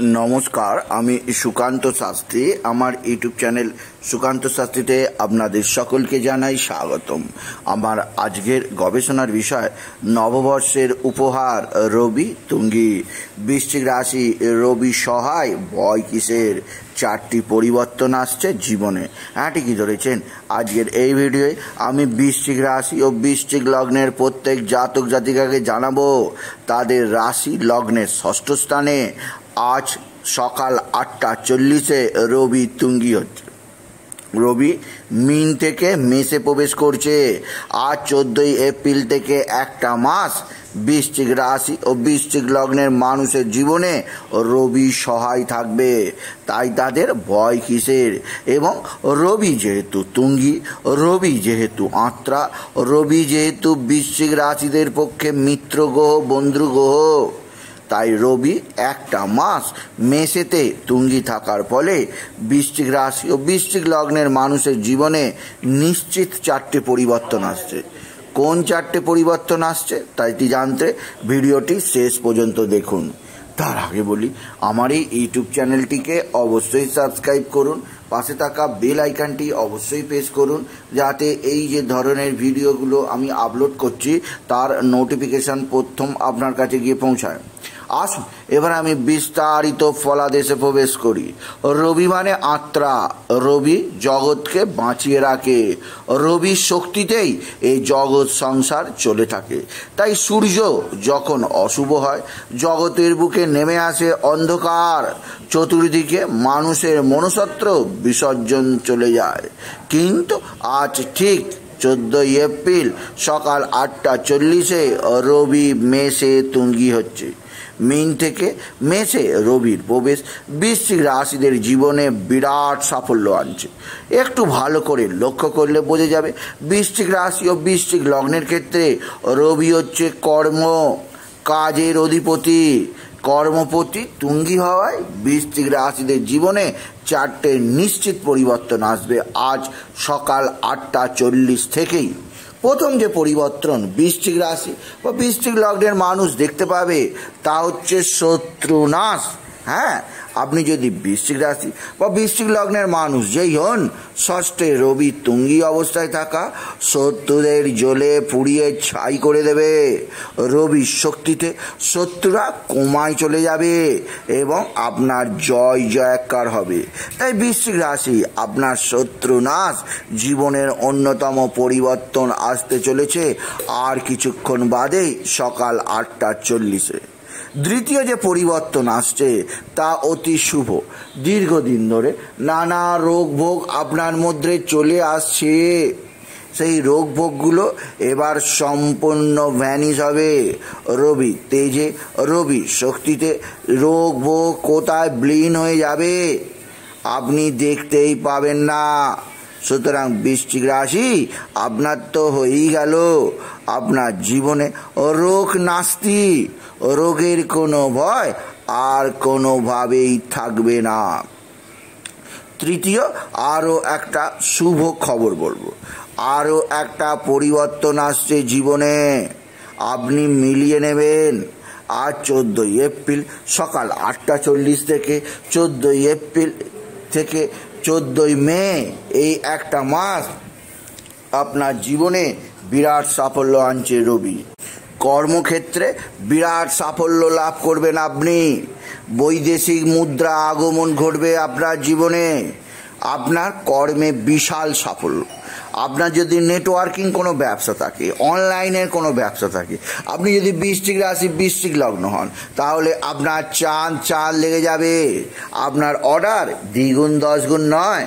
নমস্কার, আমি সুকান্ত শাস্ত্রী। আমার ইউটিউব চ্যানেল সুকান্ত শাস্ত্রীতে আপনাদের সকলকে জানাই স্বাগতম। আমার আজকের গবেষণার বিষয়, নববর্ষের উপহার রবি তুঙ্গি। বৃশ্চিক রাশি রবি সহায় ভয় কিসের? চারটি পরিবর্তন আসছে জীবনে। হ্যাঁ ঠিকই ধরেছেন। আজকের এই ভিডিওয়ে আমি বৃশ্চিক রাশি ও বৃশ্চিক লগ্নের প্রত্যেক জাতক জাতিকাকে জানাব। তাদের রাশি লগ্নের ষষ্ঠ স্থানে আজ সকাল আটটা চল্লিশে রবি তুঙ্গি হচ্ছে। রবি মিন থেকে মেসে প্রবেশ করছে। আজ চোদ্দই এপ্রিল থেকে একটা মাস বৃশ্চিক রাশি ও বৃশ্চিক লগ্নের মানুষের জীবনে রবি সহায় থাকবে। তাই তাদের ভয় কিসের? এবং রবি যেহেতু তুঙ্গি, রবি যেহেতু আত্রা, রবি যেহেতু বৃশ্চিক রাশিদের পক্ষে মিত্র গ্রহ, বন্ধু গ্রহ তাই রবি একটা মাস মেসেতে তুঙ্গি থাকার ফলে বৃশ্চিক রাশি ও বৃশ্চিক লগ্নের মানুষের জীবনে নিশ্চিত চারটে পরিবর্তন আসছে। কোন চারটে পরিবর্তন আসছে তাইটি জানতে ভিডিওটি শেষ পর্যন্ত দেখুন। তার আগে বলি, আমার এই ইউটিউব চ্যানেলটিকে অবশ্যই সাবস্ক্রাইব করুন, পাশে থাকা বেল আইকনটি অবশ্যই প্রেস করুন, যাতে এই যে ধরনের ভিডিওগুলো আমি আপলোড করছি, তার নোটিফিকেশান প্রথম আপনার কাছে গিয়ে পৌঁছায়। আসুন, এবার আমি বিস্তারিত ফলাদেশে প্রবেশ করি। রবি মানে আত্রা রবি জগৎকে বাঁচিয়ে রাখে। রবির শক্তিতেই এই জগৎ সংসার চলে থাকে। তাই সূর্য যখন অশুভ হয়, জগতের বুকে নেমে আসে অন্ধকার। চতুর্দিকে মানুষের মনসত্র বিসর্জন চলে যায়। কিন্তু আজ ঠিক চোদ্দই এপ্রিল সকাল আটটা চল্লিশে রবি মেসে তুঙ্গি হচ্ছে। মিন থেকে মেসে রবির প্রবেশ বৃশ্চিক রাশিদের জীবনে বিরাট সাফল্য আনছে। একটু ভালো করে লক্ষ্য করলে বোঝা যাবে বৃশ্চিক রাশি ও বৃশ্চিক লগ্নের ক্ষেত্রে রবি হচ্ছে কর্ম, কাজের অধিপতি কর্মপতি তুঙ্গি হওয়ায় বৃশ্চিক রাশিদের জীবনে চারটে নিশ্চিত পরিবর্তন আসবে আজ সকাল আটটা চল্লিশ থেকেই। প্রথম যে পরিবর্তন বৃশ্চিক রাশি বা বৃশ্চিক লগ্নের মানুষ দেখতে পাবে তা হচ্ছে শত্রুনাশ। হ্যাঁ আপনি যদি বৃশ্চিক রাশি বা বৃশ্চিক লগ্নের মানুষ যেই হন, ষষ্ঠে রবি তুঙ্গি অবস্থায় থাকা শত্রুদের জ্বলে পুড়িয়ে ছাই করে দেবে। রবির শক্তিতে শত্রুরা কমায় চলে যাবে এবং আপনার জয় জয়াকার হবে। তাই বৃশ্চিক রাশি আপনার শত্রু নাশ, জীবনের অন্যতম পরিবর্তন আসতে চলেছে। আর কিছুক্ষণ বাদেই সকাল আটটা চল্লিশে। দ্বিতীয় যে পরিবর্তন আসছে, তা অতি শুভ। দীর্ঘদিন ধরে নানা রোগ ভোগ আপনার মধ্যে চলে আসছে। সেই রোগ ভোগগুলো এবার সম্পূর্ণ ভ্যানিস হবে। রবি, তেজে, রবি শক্তিতে রোগ ভোগ কোথায় ব্লিন হয়ে যাবে? আপনি দেখতেই পাবেন না। সুতরাং বৃষ্টিক রাশি আপনার তো হয়েই গেল। আপনার জীবনে রোগ নাস্তি, রোগের কোনো ভয় আর কোনোভাবেই থাকবে না। তৃতীয়, আরও একটা শুভ খবর বলব। আরও একটা পরিবর্তন আসছে জীবনে। আপনি মিলিয়ে নেবেন। আর চোদ্দোই এপ্রিল সকাল আটটা চল্লিশ থেকে চোদ্দোই এপ্রিল থেকে চোদ্দোই মে এই একটা মাস আপনার জীবনে বিরাট সাফল্য আনছে রবি। কর্মক্ষেত্রে বিরাট সাফল্য লাভ করবেন আপনি। বৈদেশিক মুদ্রা আগমন ঘটবে আপনার জীবনে। আপনার কর্মে বিশাল সাফল্য। আপনার যদি নেটওয়ার্কিং কোনো ব্যবসা থাকে অনলাইনের কোনো ব্যবসা থাকে, আপনি যদি বৃষ্টিক রাশি, বৃষ্টিক লগ্ন হন, তাহলে আপনার চাঁদ চাঁদ লেগে যাবে। আপনার অর্ডার দ্বিগুণ দশ গুণ নয়,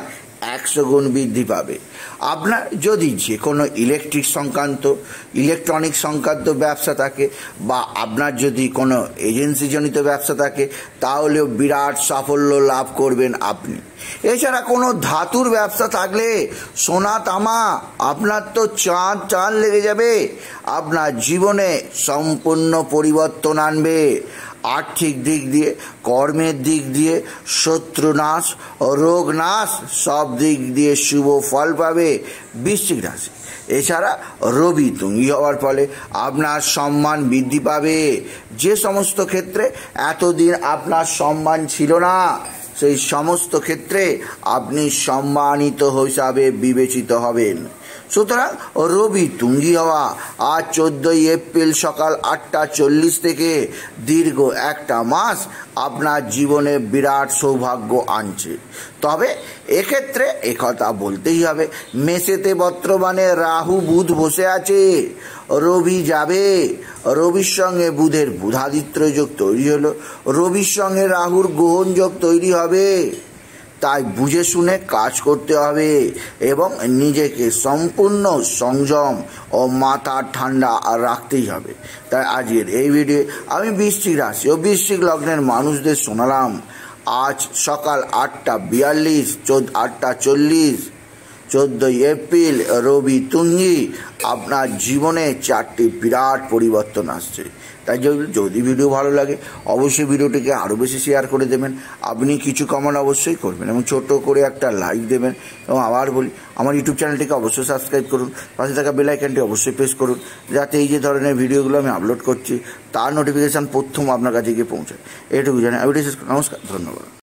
একশো গুণ বৃদ্ধি পাবে। আপনার যদি যে কোনো ইলেকট্রিক সংক্রান্ত ইলেকট্রনিক সংক্রান্ত ব্যবসা থাকে, বা আপনার যদি কোনো এজেন্সিজনিত ব্যবসা থাকে, তাহলেও বিরাট সাফল্য লাভ করবেন আপনি। এছাড়া কোনো ধাতুর ব্যবসা থাকলে সোনা তামা, আপনার তো চাঁদ চাঁদ লেগে যাবে। আপনার জীবনে সম্পূর্ণ পরিবর্তন আনবে। আর্থিক দিক দিয়ে, কর্মের দিক দিয়ে, শত্রুনাশ রোগ নাশ সব দিক দিয়ে শুভ ফল পাবে বৃশ্চিক রাশি। এছাড়া রবি তুঙ্গি হওয়ার ফলে আপনার সম্মান বৃদ্ধি পাবে। যে সমস্ত ক্ষেত্রে এতদিন আপনার সম্মান ছিল না। সেই সমস্ত ক্ষেত্রে আপনি সম্মানিত হিসাবে বিবেচিত হবেন। সুতরাং রবি তুঙ্গি হওয়া আজ চোদ্দই এপ্রিল সকাল আটটা চল্লিশ থেকে দীর্ঘ একটা মাস আপনার জীবনে বিরাট সৌভাগ্য আনছে। তবে এক্ষেত্রে একথা বলতেই হবে, মেসেতে বর্তমানে রাহু বুধ বসে আছে। রবি যাবে। রবির সঙ্গে বুধের বুধাদিত্য যোগ তৈরি হলো। রবির সঙ্গে রাহুর গ্রহণ যোগ তৈরি হবে। তাই বুঝে শুনে কাজ করতে হবে এবং নিজেকে সম্পূর্ণ সংযম ও মাথা ঠান্ডা আর রাখতেই হবে। তাই আজকের এই ভিডিও আমি বৃশ্চিক রাশি ও বৃশ্চিক লগ্নের মানুষদের শোনালাম। আজ সকাল আটটা বিয়াল্লিশ, চোদ্দ আটটা চল্লিশ। চোদ্দই এপ্রিল রবি তুঙ্গি, আপনার জীবনে চারটি বিরাট পরিবর্তন আসছে। তাই যদি ভিডিও ভালো লাগে, অবশ্যই ভিডিওটিকে আরও বেশি শেয়ার করে দেবেন। আপনি কিছু কমেন্ট অবশ্যই করবেন এবং ছোট করে একটা লাইক দেবেন। এবং আবার বলি, আমার ইউটিউব চ্যানেলটিকে অবশ্যই সাবস্ক্রাইব করুন। পাশে থাকা বেলাইকানটি অবশ্যই প্রেস করুন। যাতে এই যে ধরনের ভিডিওগুলো আমি আপলোড করছি, তার নোটিফিকেশান প্রথম আপনার কাছে গিয়ে পৌঁছায়। এটুকু জানি আমি নমস্কার। ধন্যবাদ।